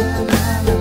la la